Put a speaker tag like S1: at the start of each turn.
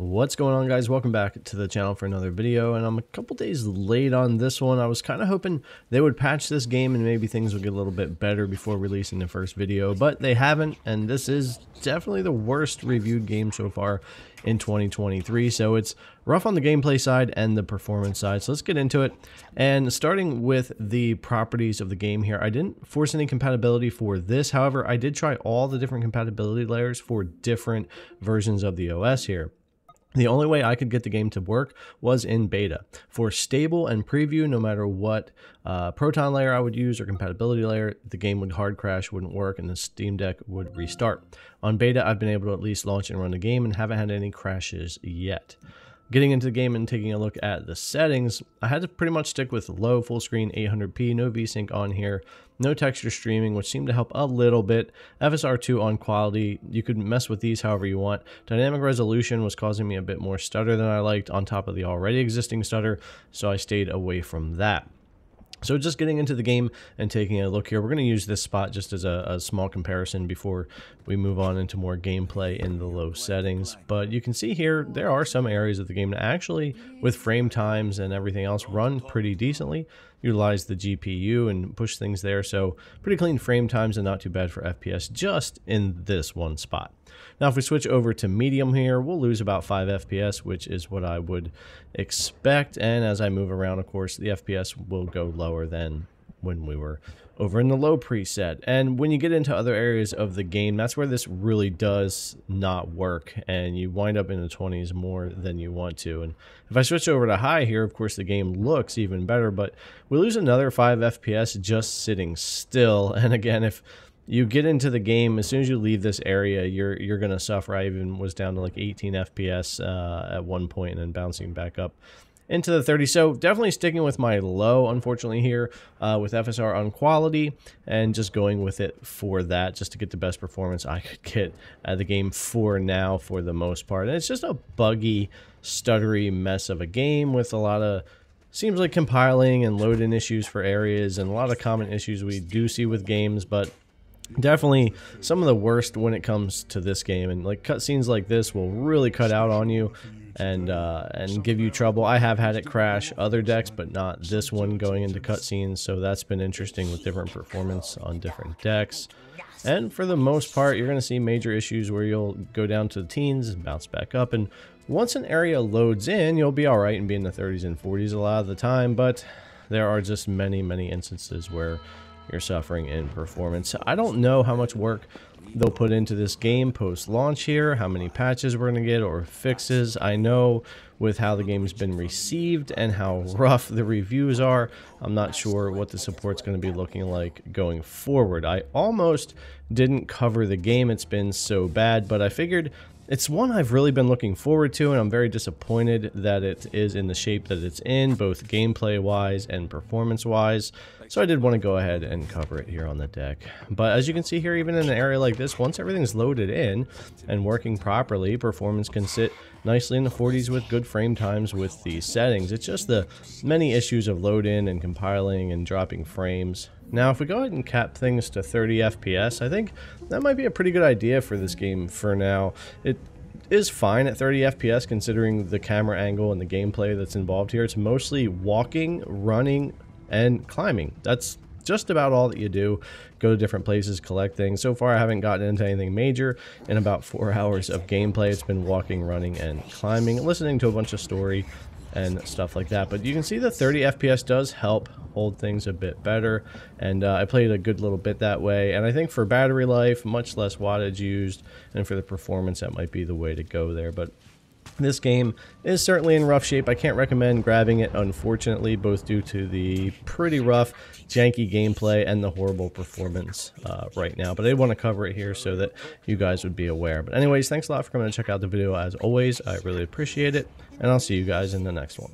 S1: What's going on guys? Welcome back to the channel for another video and I'm a couple days late on this one. I was kind of hoping they would patch this game and maybe things would get a little bit better before releasing the first video, but they haven't and this is definitely the worst reviewed game so far in 2023. So it's rough on the gameplay side and the performance side. So let's get into it. And starting with the properties of the game here, I didn't force any compatibility for this. However, I did try all the different compatibility layers for different versions of the OS here. The only way I could get the game to work was in beta. For stable and preview, no matter what uh, Proton layer I would use or compatibility layer, the game would hard crash, wouldn't work, and the Steam Deck would restart. On beta, I've been able to at least launch and run the game and haven't had any crashes yet. Getting into the game and taking a look at the settings, I had to pretty much stick with low full screen 800p, no VSync on here, no texture streaming, which seemed to help a little bit. FSR2 on quality, you could mess with these however you want. Dynamic resolution was causing me a bit more stutter than I liked on top of the already existing stutter, so I stayed away from that. So just getting into the game and taking a look here, we're going to use this spot just as a, a, small comparison before we move on into more gameplay in the low settings. But you can see here, there are some areas of the game that actually, with frame times and everything else, run pretty decently. Utilize the GPU and push things there, so pretty clean frame times and not too bad for FPS just in this one spot. Now if we switch over to medium here, we'll lose about 5 FPS, which is what I would expect. And as I move around, of course, the FPS will go lower than when we were over in the low preset. And when you get into other areas of the game, that's where this really does not work. And you wind up in the 20s more than you want to. And if I switch over to high here, of course, the game looks even better. But we lose another 5 FPS just sitting still. And again, if you get into the game as soon as you leave this area you're you're gonna suffer i even was down to like 18 fps uh, at one point and then bouncing back up into the 30 so definitely sticking with my low unfortunately here uh, with fsr on quality and just going with it for that just to get the best performance i could get at the game for now for the most part. And it's just a buggy stuttery mess of a game with a lot of seems like compiling and loading issues for areas and a lot of common issues we do see with games but definitely some of the worst when it comes to this game. And like cutscenes like this will really cut out on you and uh, and give you trouble. I have had it crash other decks, but not this one going into cutscenes. So that's been interesting with different performance on different decks. And for the most part, you're going to see major issues where you'll go down to the teens and bounce back up. And once an area loads in, you'll be all right and be in the 30s and 40s a lot of the time. But there are just many, many instances where you're suffering in performance. I don't know how much work they'll put into this game post-launch here, how many patches we're going to get or fixes. I know with how the game's been received and how rough the reviews are, I'm not sure what the support's going to be looking like going forward. I almost didn't cover the game, it's been so bad, but I figured it's one I've really been looking forward to, and I'm very disappointed that it is in the shape that it's in, both gameplay-wise and performance-wise. So I did want to go ahead and cover it here on the deck. But as you can see here, even in an area like this, once everything's loaded in and working properly, performance can sit nicely in the 40s with good frame times with these settings. It's just the many issues of load in and compiling and dropping frames. Now, if we go ahead and cap things to 30 FPS, I think that might be a pretty good idea for this game for now. It is fine at 30 FPS considering the camera angle and the gameplay that's involved here. It's mostly walking, running, and climbing. That's just about all that you do. Go to different places, collect things. So far, I haven't gotten into anything major. In about four hours of gameplay, it's been walking, running, and climbing, listening to a bunch of story and stuff like that. But you can see the 30 FPS does help hold things a bit better. And uh, I played a good little bit that way. And I think for battery life, much less wattage used, and for the performance, that might be the way to go there. But this game is certainly in rough shape. I can't recommend grabbing it, unfortunately, both due to the pretty rough, janky gameplay and the horrible performance uh, right now. But I did want to cover it here so that you guys would be aware. But anyways, thanks a lot for coming to check out the video. As always, I really appreciate it, and I'll see you guys in the next one.